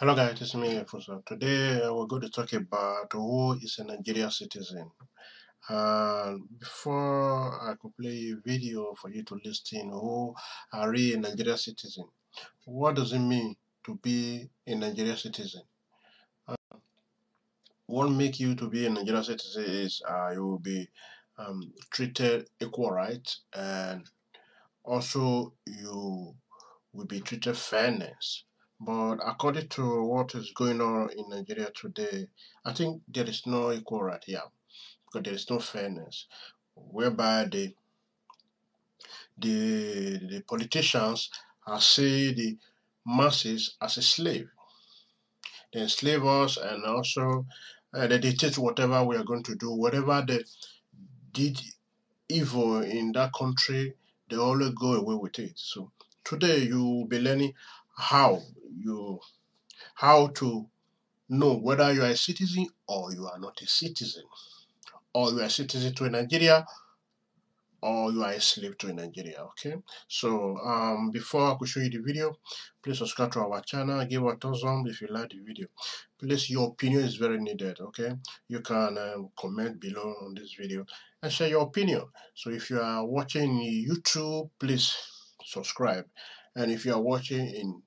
Hello guys, it's me Fuso. Today uh, we're going to talk about who is a Nigerian citizen. And before I could play a video for you to listen who are a Nigerian citizen, what does it mean to be a Nigerian citizen? Uh, what make you to be a Nigerian citizen is uh, you will be um, treated equal rights and also you will be treated fairness but according to what is going on in Nigeria today, I think there is no equal right here because there is no fairness, whereby the the the politicians are see the masses as a slave. They enslave us and also uh, they dictate whatever we are going to do, whatever they did evil in that country, they always go away with it. So today you will be learning how you how to know whether you are a citizen or you are not a citizen. Or you are a citizen to Nigeria or you are a slave to Nigeria okay? So um before I could show you the video please subscribe to our channel give a thumbs up if you like the video. Please your opinion is very needed okay? You can um, comment below on this video and share your opinion. So if you are watching YouTube please subscribe. And if you are watching in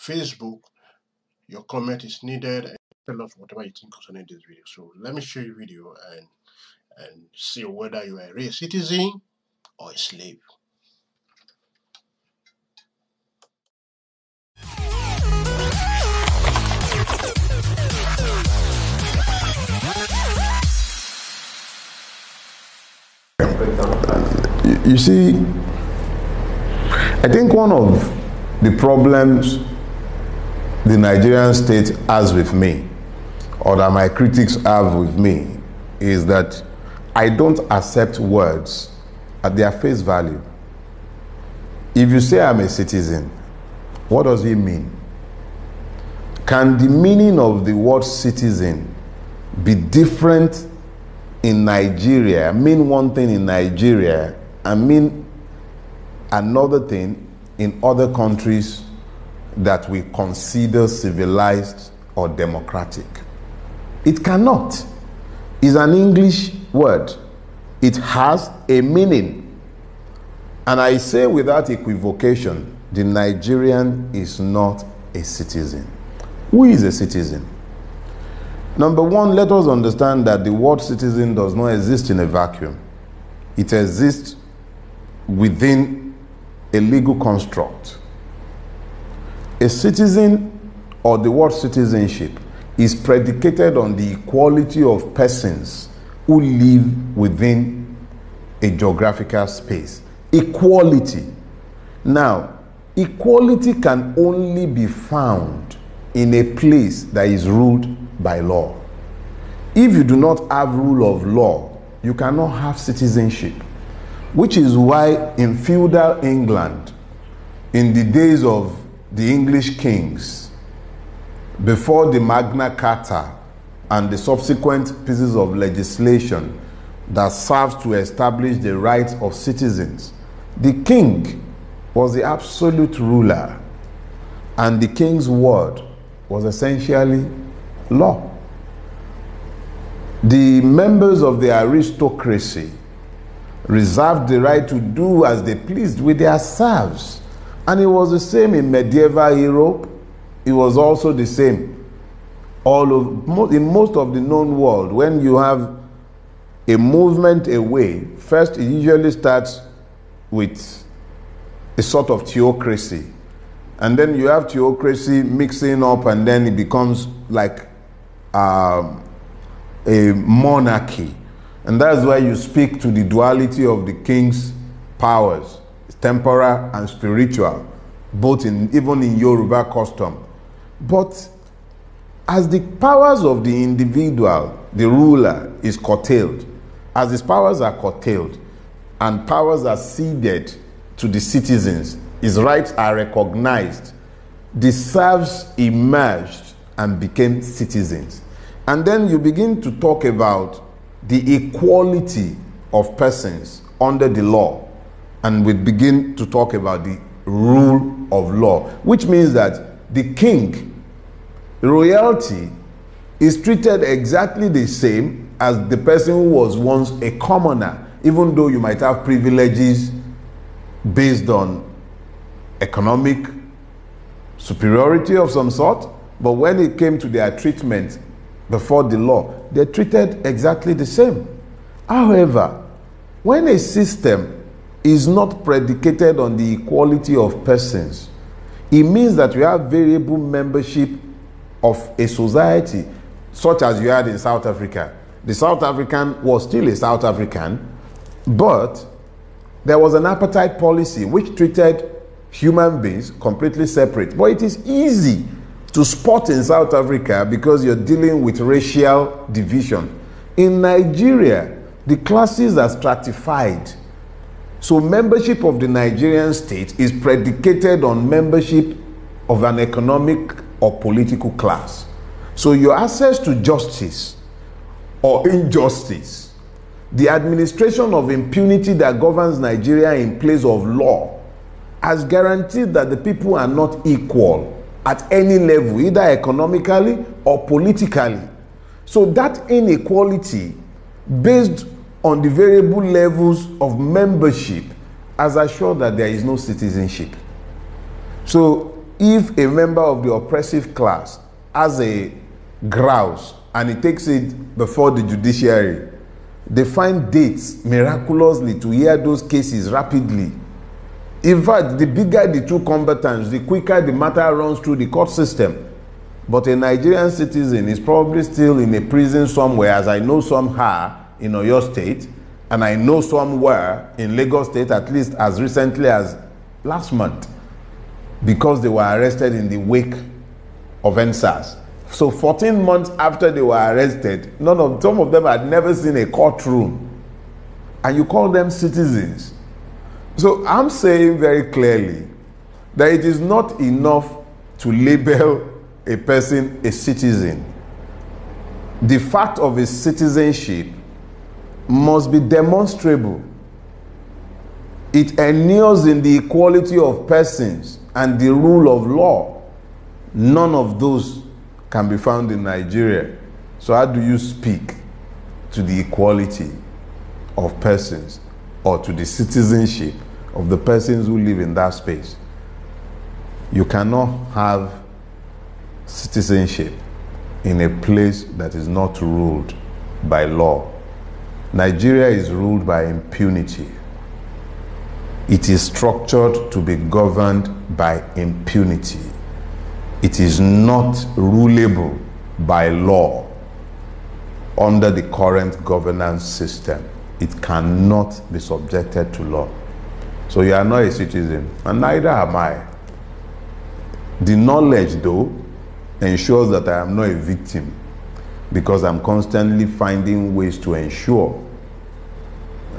Facebook, your comment is needed and tell us whatever you think concerning this video. So let me show you video and and see whether you are a citizen or a slave. You see, I think one of the problems the Nigerian state has with me, or that my critics have with me, is that I don't accept words at their face value. If you say I'm a citizen, what does it mean? Can the meaning of the word citizen be different in Nigeria, mean one thing in Nigeria, and mean another thing in other countries that we consider civilized or democratic. It cannot. It's an English word. It has a meaning. And I say without equivocation, the Nigerian is not a citizen. Who is a citizen? Number one, let us understand that the word citizen does not exist in a vacuum. It exists within a legal construct. A citizen or the word citizenship is predicated on the equality of persons who live within a geographical space. Equality. Now, equality can only be found in a place that is ruled by law. If you do not have rule of law, you cannot have citizenship. Which is why in feudal England, in the days of the English kings, before the Magna Carta and the subsequent pieces of legislation that served to establish the rights of citizens, the king was the absolute ruler, and the king's word was essentially law. The members of the aristocracy reserved the right to do as they pleased with their serfs. And it was the same in medieval Europe. It was also the same all of in most of the known world. When you have a movement away, first it usually starts with a sort of theocracy. And then you have theocracy mixing up, and then it becomes like um, a monarchy. And that's why you speak to the duality of the king's powers, temporal and spiritual, both in even in Yoruba custom. But as the powers of the individual, the ruler, is curtailed, as his powers are curtailed, and powers are ceded to the citizens, his rights are recognized, the serfs emerged and became citizens. And then you begin to talk about the equality of persons under the law, and we begin to talk about the rule of law, which means that the king royalty is treated exactly the same as the person who was once a commoner, even though you might have privileges based on economic superiority of some sort. But when it came to their treatment before the law, they're treated exactly the same. However, when a system is not predicated on the equality of persons, it means that you have variable membership of a society, such as you had in South Africa. The South African was still a South African, but there was an apartheid policy which treated human beings completely separate. But it is easy to spot in South Africa because you're dealing with racial division. In Nigeria, the classes are stratified. So, membership of the Nigerian state is predicated on membership of an economic or political class. So, your access to justice or injustice, the administration of impunity that governs Nigeria in place of law, has guaranteed that the people are not equal at any level, either economically or politically. So, that inequality based on the variable levels of membership has assured that there is no citizenship. So, if a member of the oppressive class has a grouse and he takes it before the judiciary, they find dates miraculously to hear those cases rapidly. In fact, the bigger the two combatants, the quicker the matter runs through the court system. But a Nigerian citizen is probably still in a prison somewhere, as I know some are in Oyo State, and I know some were in Lagos State, at least as recently as last month, because they were arrested in the wake of EndSARS. So 14 months after they were arrested, none of some of them had never seen a courtroom. And you call them citizens. So I'm saying very clearly that it is not enough to label a person a citizen. The fact of his citizenship must be demonstrable. It inures in the equality of persons and the rule of law. None of those can be found in Nigeria. So, how do you speak to the equality of persons or to the citizenship of the persons who live in that space? You cannot have citizenship in a place that is not ruled by law. Nigeria is ruled by impunity. It is structured to be governed by impunity. It is not rulable by law under the current governance system. It cannot be subjected to law. So you are not a citizen, and neither am I. The knowledge, though, ensures that I am not a victim because I'm constantly finding ways to ensure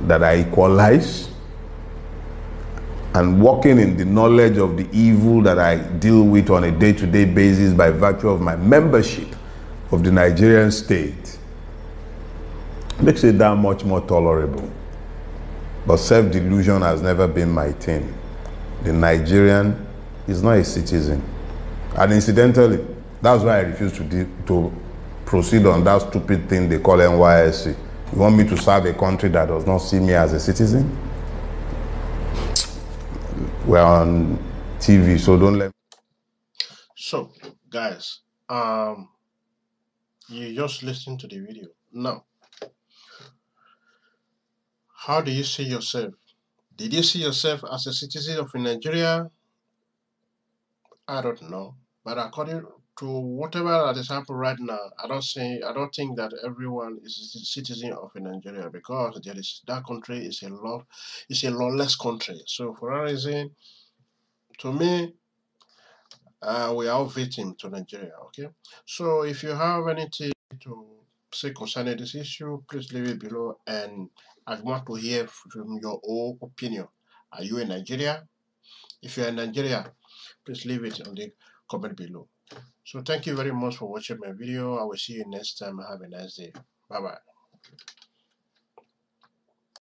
that I equalize and working in the knowledge of the evil that I deal with on a day to day basis by virtue of my membership of the Nigerian state makes it that much more tolerable. But self delusion has never been my thing. The Nigerian is not a citizen. And incidentally, that's why I refuse to, de- to proceed on that stupid thing they call NYSC. You want me to serve a country that does not see me as a citizen? We're on TV, so don't let So, guys, um, you just listen to the video. Now, how do you see yourself? Did you see yourself as a citizen of Nigeria? I don't know. But according to whatever that is happening right now, I don't say I don't think that everyone is a citizen of Nigeria because there is that country is a law is a lawless country. So for that reason, to me, uh, we are victim to Nigeria. Okay. So if you have anything to say concerning this issue, please leave it below, and I want to hear from your own opinion. Are you in Nigeria? If you're in Nigeria, please leave it on the comment below. So thank you very much for watching my video. I will see you next time. Have a nice day. Bye bye.